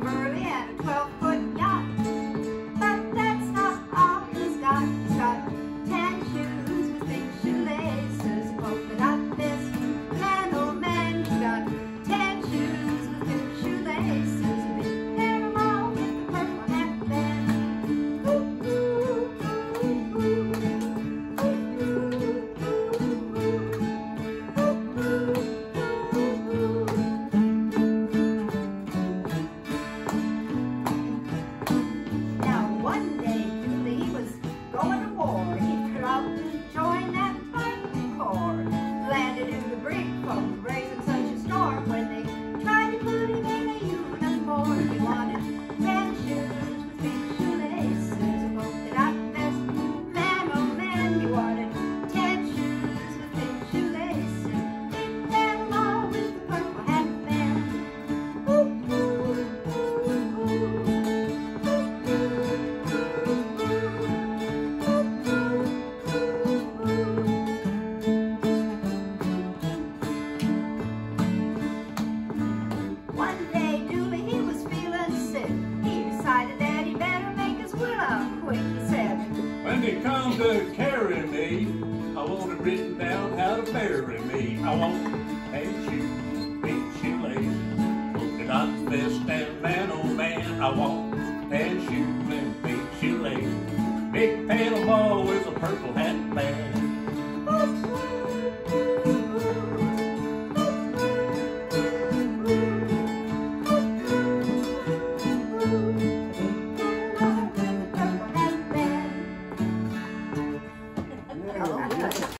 Berlin, 12th When they come to carry me, I want it written down how to bury me. I want pants, shoes, big shoelaces, polka dot vest and man oh man. I want pants, shoes, and big shoelaces, big paddle ball with a purple hat band.